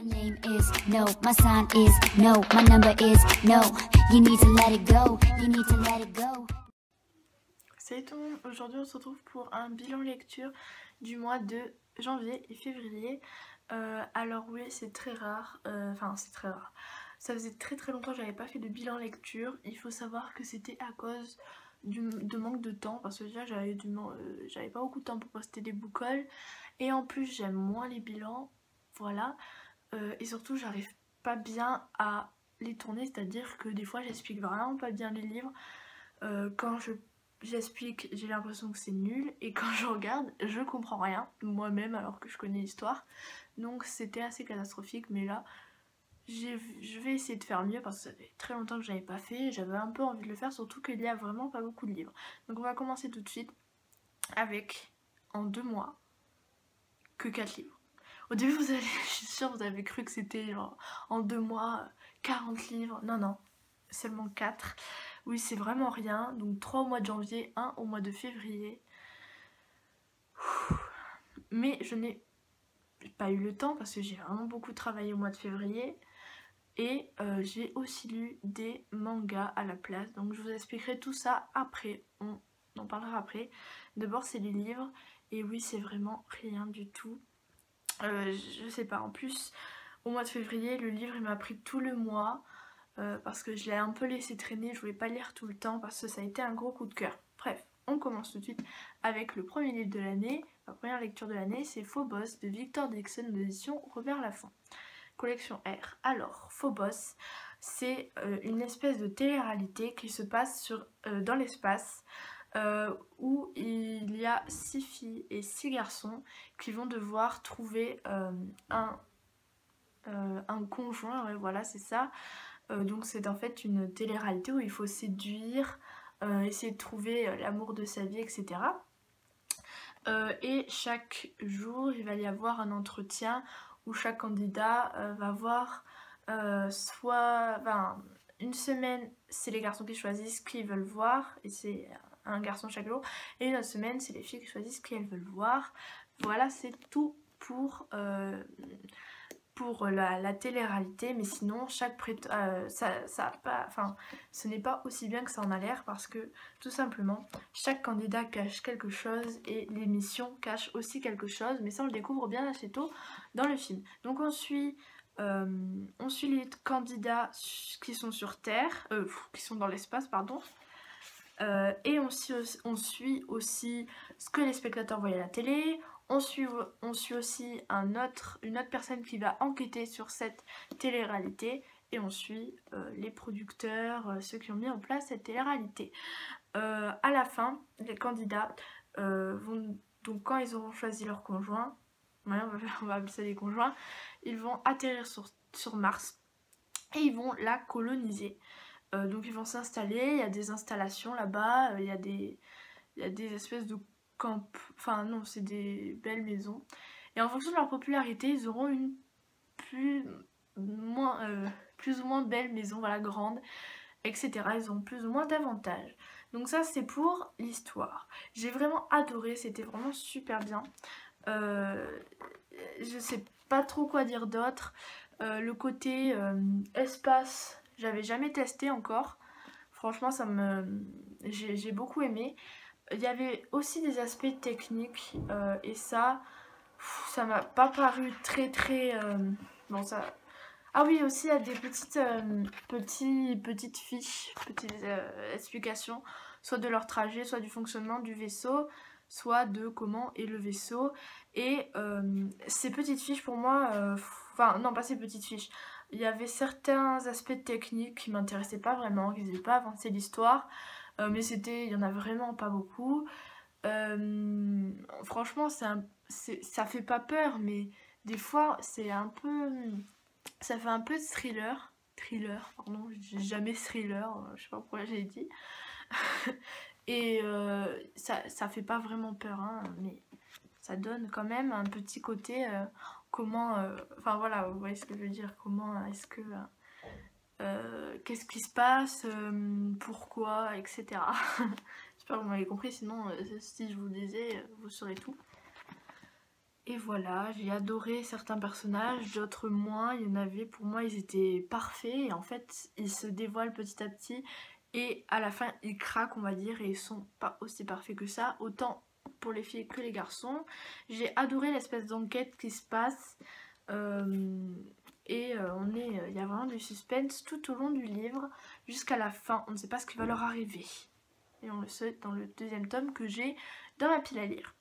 My name is no, my sign is no, my number is no. You need to let it go, you need to let it go. Salut tout le monde, aujourd'hui on se retrouve pour un bilan lecture du mois de janvier et février. Euh, alors oui, c'est très rare, euh, enfin c'est très rare. Ça faisait très très longtemps que j'avais pas fait de bilan lecture. Il faut savoir que c'était à cause du, de manque de temps parce que déjà j'avais euh, j'avais pas beaucoup de temps pour poster des boucoles et en plus j'aime moins les bilans, voilà. Euh, et surtout j'arrive pas bien à les tourner, c'est-à-dire que des fois j'explique vraiment pas bien les livres. Euh, quand je j'explique, j'ai l'impression que c'est nul et quand je regarde, je comprends rien moi-même alors que je connais l'histoire. Donc c'était assez catastrophique, mais là je vais essayer de faire mieux parce que ça fait très longtemps que je n'avais pas fait. J'avais un peu envie de le faire, surtout qu'il y a vraiment pas beaucoup de livres. Donc on va commencer tout de suite avec en deux mois que 4 livres. Au début, vous avez, je suis sûre, vous avez cru que c'était en deux mois 40 livres. Non, non, seulement 4. Oui, c'est vraiment rien. Donc 3 au mois de janvier, 1 au mois de février. Mais je n'ai pas eu le temps parce que j'ai vraiment beaucoup travaillé au mois de février. Et euh, j'ai aussi lu des mangas à la place. Donc je vous expliquerai tout ça après. On en parlera après. D'abord c'est les livres. Et oui c'est vraiment rien du tout. Euh, je sais pas. En plus au mois de février le livre il m'a pris tout le mois. Euh, parce que je l'ai un peu laissé traîner. Je voulais pas lire tout le temps parce que ça a été un gros coup de cœur. Bref. On commence tout de suite avec le premier livre de l'année, la première lecture de l'année, c'est Phobos de Victor Dixon de Robert Laffont collection R. Alors, Phobos, c'est euh, une espèce de télé-réalité qui se passe dans l'espace euh, où il y a six filles et six garçons qui vont devoir trouver un, un conjoint, voilà c'est ça. donc c'est en fait une télé-réalité où il faut séduire, essayer de trouver l'amour de sa vie, etc. et chaque jour, il va y avoir un entretien où chaque candidat euh, va voir euh, soit une semaine c'est les garçons qui choisissent qui ils veulent voir et c'est un garçon chaque jour et une autre semaine c'est les filles qui choisissent qui elles veulent voir voilà c'est tout pour euh, pour la, télé-réalité, mais sinon, chaque euh, ça, ça pas, ce n'est pas aussi bien que ça en a l'air parce que tout simplement, chaque candidat cache quelque chose et l'émission cache aussi quelque chose, mais ça on le découvre bien assez tôt dans le film. Donc on suit, euh, on suit les candidats qui sont sur Terre, euh, qui sont dans l'espace, pardon. Et on suit, on suit aussi ce que les spectateurs voient à la télé, on suit, aussi un autre, une autre personne qui va enquêter sur cette télé-réalité et on suit euh, les producteurs, euh, ceux qui ont mis en place cette télé-réalité. Euh, à la fin, les candidats vont, donc quand ils auront choisi leur conjoint, on, va, appeler ça des conjoints, ils vont atterrir sur Mars et ils vont la coloniser. Donc ils vont s'installer, il y a des installations là-bas, il y, a des, il y a des espèces de Enfin non, c'est des belles maisons. Et en fonction de leur popularité, ils auront une plus, euh, ou moins belle maison, voilà, grande, etc. Ils ont plus ou moins d'avantages. Donc ça c'est pour l'histoire. J'ai vraiment adoré, c'était vraiment super bien. Euh, je sais pas trop quoi dire d'autre. Euh, le côté espace, j'avais jamais testé encore. Franchement, ça me, j'ai beaucoup aimé. Il y avait aussi des aspects techniques euh, et ça, ça m'a pas paru très très... Euh, ça... Ah oui, aussi il y a des petites, euh, petites fiches, petites explications, soit de leur trajet, soit du fonctionnement du vaisseau, soit de comment est le vaisseau. Et ces petites fiches pour moi, enfin non pas ces petites fiches, il y avait certains aspects techniques qui m'intéressaient pas vraiment, qui n'avaient pas avancé l'histoire. Euh, mais c'était, il y en a vraiment pas beaucoup. Euh, franchement, un, ça fait pas peur, mais des fois, c'est un peu, ça fait un peu de thriller. Thriller, pardon, j'ai jamais thriller, euh, je sais pas pourquoi j'ai dit. Et ça, ça fait pas vraiment peur, hein, mais ça donne quand même un petit côté comment, enfin voilà, vous voyez ce que je veux dire, comment est-ce que euh, qu'est-ce qui se passe, euh, pourquoi, etc. J'espère que vous m'avez compris, sinon euh, si je vous disais, vous saurez tout. Et voilà, j'ai adoré certains personnages, d'autres moins. Il y en avait, pour moi, ils étaient parfaits. Et en fait, ils se dévoilent petit à petit. Et à la fin, ils craquent, on va dire. Et ils sont pas aussi parfaits que ça. Autant pour les filles que les garçons. J'ai adoré l'espèce d'enquête qui se passe. Euh, et euh, est, il y a vraiment du suspense tout au long du livre jusqu'à la fin. On ne sait pas ce qui va leur arriver. Et on le sait dans le deuxième tome que j'ai dans ma pile à lire.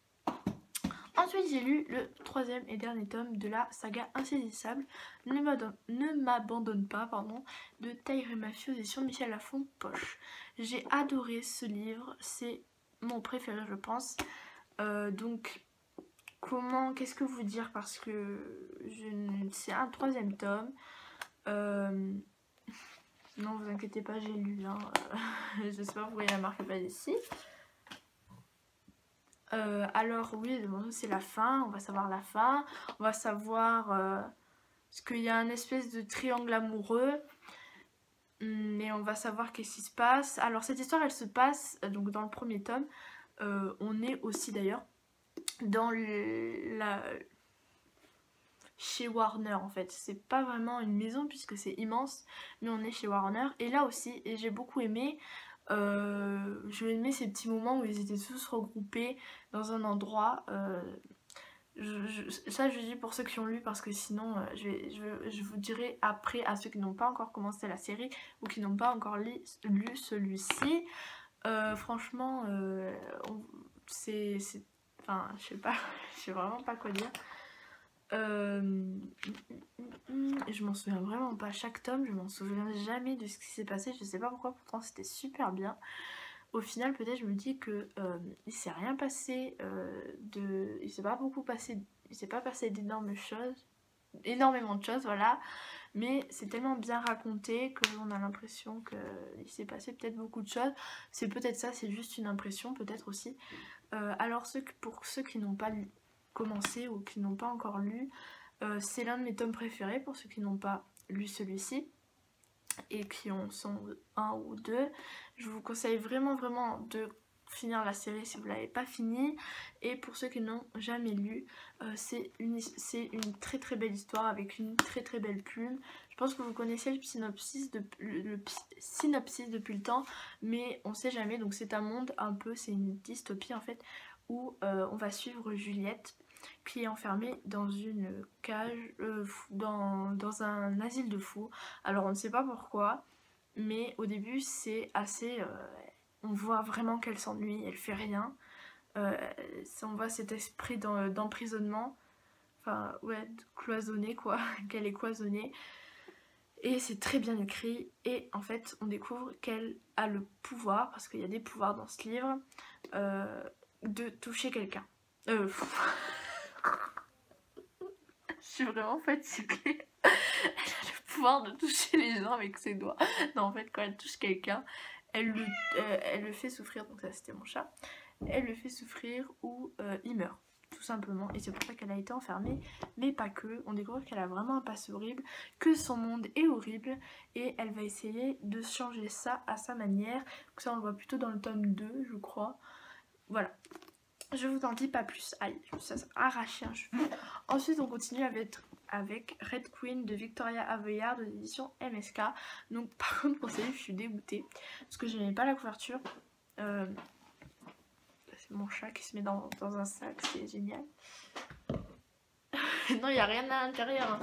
Ensuite, j'ai lu le troisième et dernier tome de la saga Insaisissable, Ne m'abandonne pas, pardon, de Taïré Mafieux sur Michel Lafon Poche. J'ai adoré ce livre, c'est mon préféré, je pense. Euh, donc, comment, qu'est-ce que vous dire? Parce que c'est un troisième tome. Euh, non, vous inquiétez pas, j'ai lu. Hein. J'espère que vous voyez la marque pas ici. Euh, alors oui, c'est la fin, on va savoir la fin, on va savoir ce qu'il y a un espèce de triangle amoureux, mais on va savoir qu'est-ce qui se passe. Alors cette histoire, elle se passe donc dans le premier tome. On est aussi d'ailleurs dans la chez Warner en fait. C'est pas vraiment une maison puisque c'est immense, mais on est chez Warner. Et là aussi, et j'ai beaucoup aimé, euh, ces petits moments où ils étaient tous regroupés dans un endroit. Euh, ça je dis pour ceux qui ont lu parce que sinon euh, je, je, vous dirai après à ceux qui n'ont pas encore commencé la série ou qui n'ont pas encore lu, celui-ci. Franchement, c'est... Enfin, je sais pas, je sais vraiment pas quoi dire. Euh, je m'en souviens vraiment pas. Chaque tome, je m'en souviens jamais de ce qui s'est passé. Je sais pas pourquoi, pourtant c'était super bien. Au final, peut-être je me dis que euh, il s'est rien passé euh, de. Il s'est pas beaucoup passé. Il s'est pas passé d'énormes choses. Énormément de choses, voilà. Mais c'est tellement bien raconté que on a l'impression qu'il s'est passé peut-être beaucoup de choses. C'est peut-être ça, c'est juste une impression, peut-être aussi. alors ceux, pour ceux qui n'ont pas commencé ou qui n'ont pas encore lu. Euh, c'est l'un de mes tomes préférés pour ceux qui n'ont pas lu celui-ci et qui en sont un ou deux. Je vous conseille vraiment vraiment de finir la série si vous l'avez pas fini. Et pour ceux qui n'ont jamais lu euh, c'est une, une très très belle histoire avec une très très belle plume. Je pense que vous connaissez le synopsis, de, le, synopsis depuis le temps mais on sait jamais. Donc c'est un monde un peu c'est une dystopie en fait où euh, on va suivre Juliette qui est enfermée dans une cage, euh, dans, un asile de fous. Alors on ne sait pas pourquoi, mais au début c'est assez... on voit vraiment qu'elle s'ennuie, elle fait rien. on voit cet esprit d'emprisonnement, enfin ouais, cloisonné quoi, qu'elle est cloisonnée. Et c'est très bien écrit. Et en fait, on découvre qu'elle a le pouvoir, parce qu'il y a des pouvoirs dans ce livre, de toucher quelqu'un. Euh, je suis vraiment fatiguée. Elle a le pouvoir de toucher les gens avec ses doigts. Non, en fait, quand elle touche quelqu'un, elle, le, euh, elle le fait souffrir. Donc, ça, c'était mon chat. Elle le fait souffrir ou euh, il meurt. Tout simplement. Et c'est pour ça qu'elle a été enfermée. Mais pas que. On découvre qu'elle a vraiment un passé horrible. Que son monde est horrible. Et elle va essayer de changer ça à sa manière. Donc, ça, on le voit plutôt dans le tome 2, je crois. Voilà. Je vous en dis pas plus. Aïe, me suis arraché un cheveu. Ensuite, on continue avec, avec Red Queen de Victoria Aveyard de l'édition MSK. Donc, par contre, pour ce livre, je suis dégoûtée. Parce que je n'aimais pas la couverture. Euh, c'est mon chat qui se met dans, un sac. C'est génial. non, il n'y a rien à l'intérieur. Hein.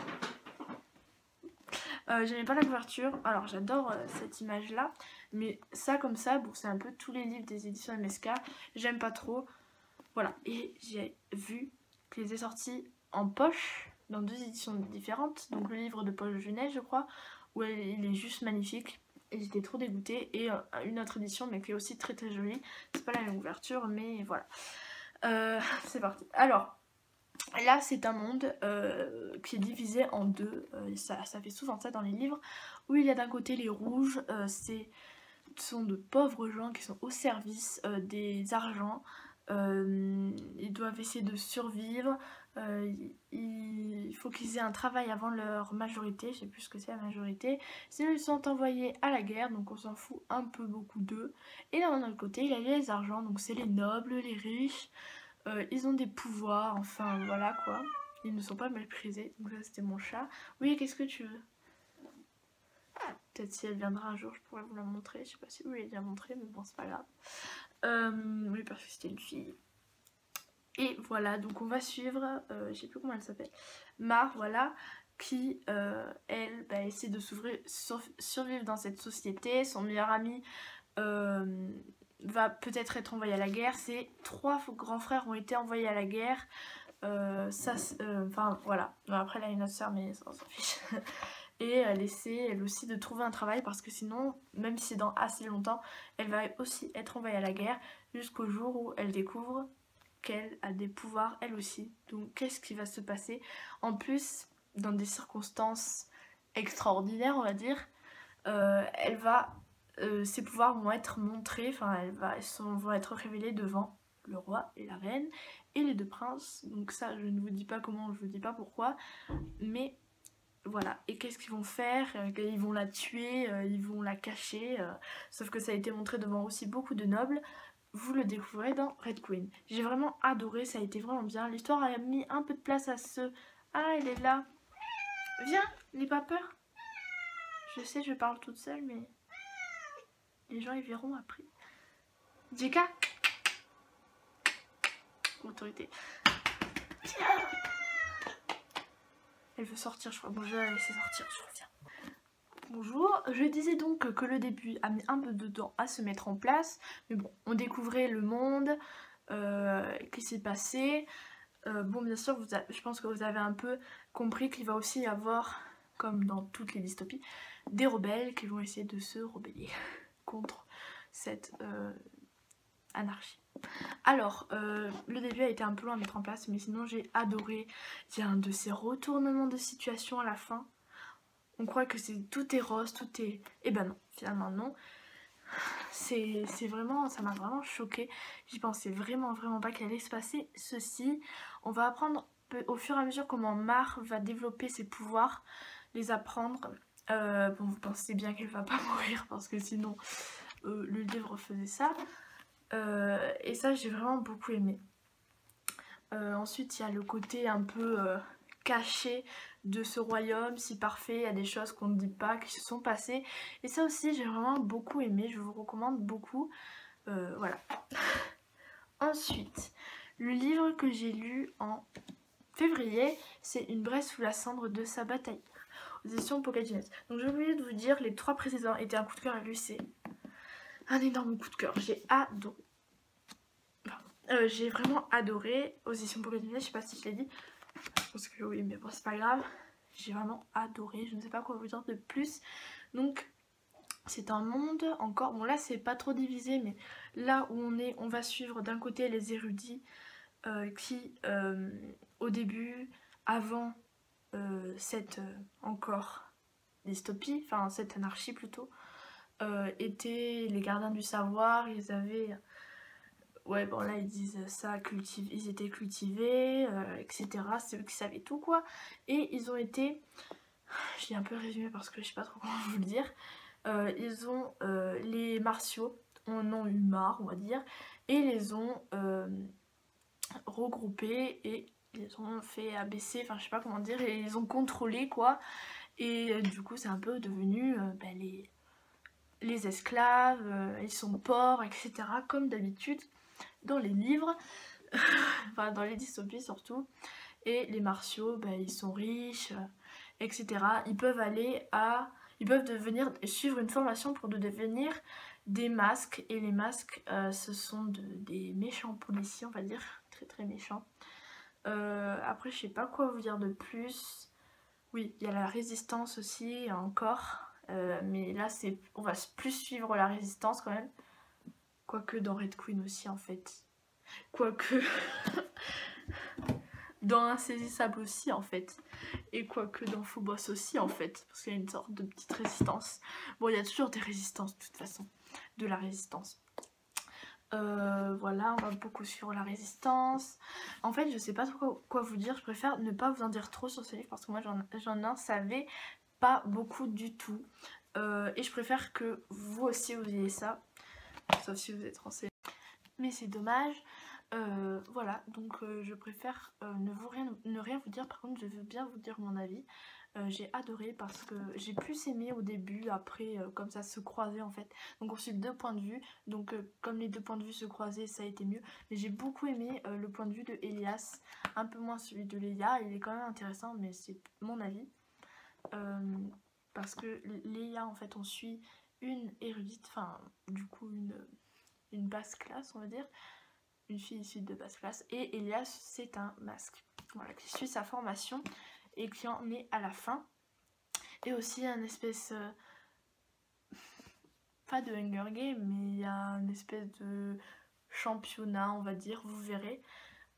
Euh, j'aimais pas la couverture. Alors, j'adore euh, cette image-là. Mais ça comme ça, bon c'est un peu tous les livres des éditions MSK, j'aime pas trop. Voilà, et j'ai vu qu'ils étaient sortis en poche dans deux éditions différentes. Donc le livre de Paul Genet je crois, où il est juste magnifique. Et j'étais trop dégoûtée. Et euh, une autre édition, mais qui est aussi très très jolie. C'est pas la même ouverture, mais voilà. Euh, c'est parti. Alors, là c'est un monde euh, qui est divisé en deux. ça, fait souvent ça dans les livres. Où il y a d'un côté les rouges, c'est sont de pauvres gens qui sont au service des argents. Ils doivent essayer de survivre. Faut qu'ils aient un travail avant leur majorité. Je sais plus ce que c'est la majorité. Sinon, ils sont envoyés à la guerre, donc on s'en fout un peu beaucoup d'eux. Et d'un autre côté, il y a les argents, donc c'est les nobles, les riches. Euh, ils ont des pouvoirs, enfin voilà quoi. Ils ne sont pas méprisés. Donc ça c'était mon chat. Oui, qu'est-ce que tu veux? Peut-être si elle viendra un jour, je pourrais vous la montrer. Je sais pas si vous l'avez déjà montré, mais bon, c'est pas grave. Euh, oui, parce que c'était une fille. Et voilà, donc on va suivre, euh, je sais plus comment elle s'appelle, Mar, voilà, qui, euh, elle, bah, essaie de survivre dans cette société. Son meilleur ami va peut-être être envoyé à la guerre. Ses trois grands frères ont été envoyés à la guerre. ça, enfin voilà. après, elle a une autre soeur, mais ça, on s'en fiche. et elle essaie elle aussi de trouver un travail parce que sinon, même si c'est dans assez longtemps, elle va aussi être envoyée à la guerre jusqu'au jour où elle découvre qu'elle a des pouvoirs elle aussi. Donc qu'est-ce qui va se passer? En plus, dans des circonstances extraordinaires, on va dire, euh, elle va, euh, ses pouvoirs vont être montrés, enfin elle va, vont être révélés devant le roi et la reine et les deux princes. Donc ça, je ne vous dis pas comment, je vous dis pas pourquoi, mais voilà, et qu'est-ce qu'ils vont faire? Euh, Ils vont la tuer, ils vont la cacher, sauf que ça a été montré devant aussi beaucoup de nobles. Vous le découvrirez dans Red Queen. J'ai vraiment adoré, ça a été vraiment bien. L'histoire a mis un peu de place à ce... Ah, elle est là. Viens, n'aie pas peur. Je sais, je parle toute seule, mais... Les gens, ils verront après. Jeka Autorité. Elle veut sortir, je crois. Bon, je vais la laisser sortir, je reviens. Bonjour, je disais donc que le début a mis un peu de temps à se mettre en place, mais bon, on découvrait le monde, euh, qui s'est passé. Euh, bon, bien sûr, je pense que vous avez un peu compris qu'il va aussi y avoir, comme dans toutes les dystopies, des rebelles qui vont essayer de se rebeller contre cette euh, anarchie. Alors, euh, le début a été un peu long à mettre en place, mais sinon j'ai adoré. Il y a un de ces retournements de situation à la fin. On croit que c'est tout est rose, tout est... Eh ben non, finalement non. C'est vraiment, ça m'a vraiment choqué. J'y pensais vraiment, vraiment pas qu'il allait se passer ceci. On va apprendre au fur et à mesure comment Mar va développer ses pouvoirs, les apprendre. Euh, bon, vous pensez bien qu'elle va pas mourir parce que sinon euh, le livre faisait ça. Euh, et ça, j'ai vraiment beaucoup aimé. Ensuite, il y a le côté un peu caché de ce royaume si parfait. Il y a des choses qu'on ne dit pas, qui se sont passées. Et ça aussi, j'ai vraiment beaucoup aimé. Je vous recommande beaucoup. voilà. Ensuite, le livre que j'ai lu en février, c'est Une braise sous la cendre de sa bataille aux éditions Pocket Donc j'ai oublié de vous dire, les trois précédents étaient un coup de cœur à lui, c'est un énorme coup de cœur. J'ai adoré. Euh, j'ai vraiment adoré Position pour je sais pas si je l'ai dit. Je pense que oui, mais bon, c'est pas grave. J'ai vraiment adoré, je ne sais pas quoi vous dire de plus. Donc, c'est un monde encore. Bon, là, c'est pas trop divisé, mais là où on est, on va suivre d'un côté les érudits euh, qui, euh, au début, avant cette encore dystopie, enfin cette anarchie plutôt, euh, étaient les gardiens du savoir, ils avaient... Ouais, bon là ils disent ça, cultive, ils étaient cultivés, euh, etc. C'est eux qui savaient tout quoi. Et ils ont été... J'ai un peu résumé parce que je sais pas trop comment vous le dire. Euh, ils ont... les martiaux en ont eu marre, on va dire. Et les ont regroupés et ils ont fait abaisser, enfin je sais pas comment dire, et ils ont contrôlé quoi. Et du coup c'est un peu devenu ben, les les esclaves, euh, ils sont porcs, etc. Comme d'habitude dans les livres, enfin dans les dystopies surtout. Et les martiaux, ben, ils sont riches, euh, etc. Ils peuvent aller à... Ils peuvent devenir, suivre une formation pour devenir des masques. Et les masques, euh, ce sont des méchants policiers, on va dire. Très très méchants. après, je sais pas quoi vous dire de plus. Oui, il y a la résistance aussi, encore. Euh, mais là, on va plus suivre la résistance quand même. Quoique dans Red Queen aussi, en fait. Quoique dans Insaisissable aussi, en fait. Et quoique dans Phobos aussi, en fait. Parce qu'il y a une sorte de petite résistance. Bon, il y a toujours des résistances, de toute façon. De la résistance. Euh, voilà, on va beaucoup suivre la résistance. En fait, je sais pas trop quoi, vous dire. Je préfère ne pas vous en dire trop sur ce livre parce que moi, j'en savais pas beaucoup du tout. Euh, et je préfère que vous aussi vous ayez ça. Sauf si vous êtes français. Mais c'est dommage. Euh, voilà, donc euh, je préfère euh, ne, vous rien, ne rien vous dire. Par contre, je veux bien vous dire mon avis. j'ai adoré parce que j'ai plus aimé au début, après, comme ça se croisait en fait. Donc on suit deux points de vue. Donc comme les deux points de vue se croisaient, ça a été mieux. Mais j'ai beaucoup aimé le point de vue de Elias, un peu moins celui de Leia. Il est quand même intéressant, mais c'est mon avis. parce que Leia, en fait, on suit une érudite, enfin, du coup, une, une basse classe, on va dire une fille issue de basse classe, et Elias, c'est un masque. Qui suit sa formation et qui en est à la fin. Et aussi un espèce. Euh, pas de Hunger Game, mais il y a un espèce de championnat, on va dire, vous verrez.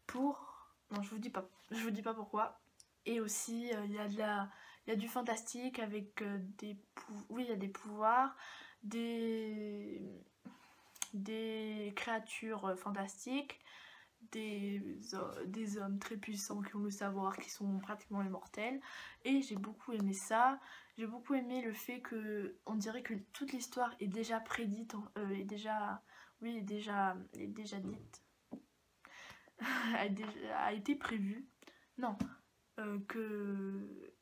Pour. Non, je vous dis pas, je vous dis pas pourquoi. Et aussi, euh, il y a de la. Il y a du fantastique avec euh, des oui, y a des pouvoirs, des des créatures euh, fantastiques, des, des, hommes très puissants qui ont le savoir, qui sont pratiquement immortels. Et j'ai beaucoup aimé ça. J'ai beaucoup aimé le fait que on dirait que toute l'histoire est déjà prédite, euh, est déjà, oui, est déjà, est déjà dite, a, été prévue. Non, euh, que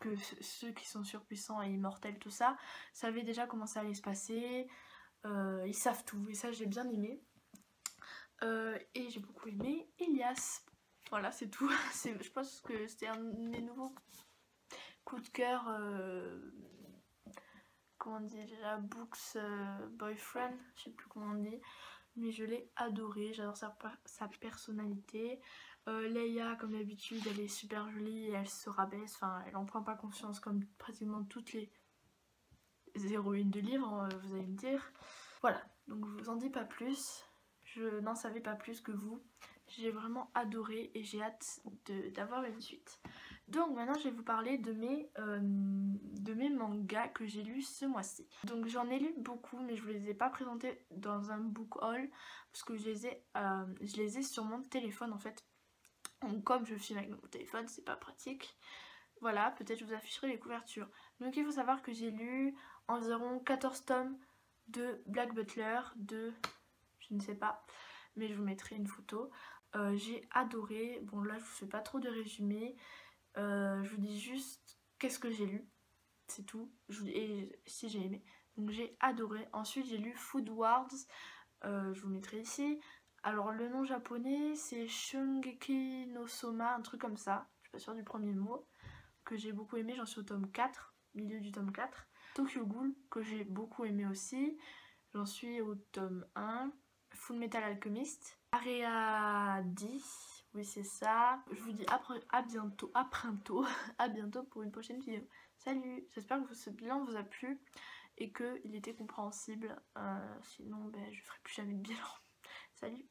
que ceux qui sont surpuissants et immortels, tout ça, savaient déjà comment ça allait se passer. Euh, ils savent tout et ça j'ai bien aimé. Euh, et j'ai beaucoup aimé Elias. Voilà, c'est tout. je pense que c'était un de mes nouveaux coups de cœur. Euh, comment on dit déjà Books Boyfriend, je sais plus comment on dit. Mais je l'ai adoré, j'adore sa, personnalité. Leia, comme d'habitude, elle est super jolie elle se rabaisse. Enfin, elle en prend pas confiance comme pratiquement toutes les héroïnes de livres, vous allez me dire. Voilà, donc je vous en dis pas plus. Je n'en savais pas plus que vous. J'ai vraiment adoré et j'ai hâte d'avoir une suite. Donc maintenant je vais vous parler de mes, euh, de mes mangas que j'ai lus ce mois-ci. Donc j'en ai lu beaucoup mais je vous les ai pas présentés dans un book haul parce que je les ai, euh, je les ai sur mon téléphone en fait. Donc comme je filme avec mon téléphone c'est pas pratique. Voilà, peut-être je vous afficherai les couvertures. Donc il faut savoir que j'ai lu environ 14 tomes de Black Butler, de je ne sais pas, mais je vous mettrai une photo. Euh, j'ai adoré, bon là je vous fais pas trop de résumé, euh, je vous dis juste qu'est-ce que j'ai lu, c'est tout, et si j'ai aimé. Donc j'ai adoré. Ensuite j'ai lu Food Wars, euh, je vous mettrai ici. Alors le nom japonais c'est Shungeki no Soma, un truc comme ça, je suis pas sûre du premier mot, que j'ai beaucoup aimé, j'en suis au tome 4, milieu du tome 4. Tokyo Ghoul que j'ai beaucoup aimé aussi. J'en suis au tome 1. Full Metal Alchemist. Area 10. Oui, c'est ça. Je vous dis à, à bientôt, à bientôt, à bientôt pour une prochaine vidéo. Salut J'espère que ce bilan vous a plu et qu'il était compréhensible. Euh, sinon, ben, je ferai plus jamais de bilan. Salut